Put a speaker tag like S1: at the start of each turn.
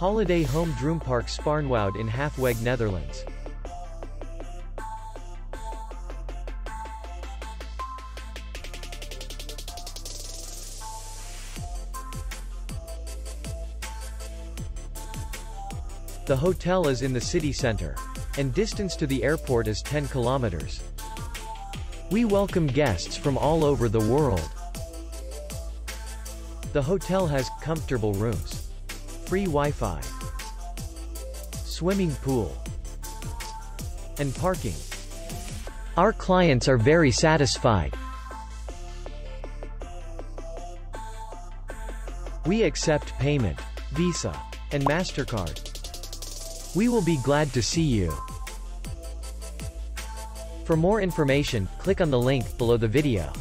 S1: Holiday Home Droompark Spaarnwoude in Halfweg Netherlands. The hotel is in the city center. And distance to the airport is 10 kilometers. We welcome guests from all over the world. The hotel has comfortable rooms, free Wi-Fi, swimming pool, and parking. Our clients are very satisfied. We accept payment, Visa, and MasterCard. We will be glad to see you. For more information, click on the link below the video.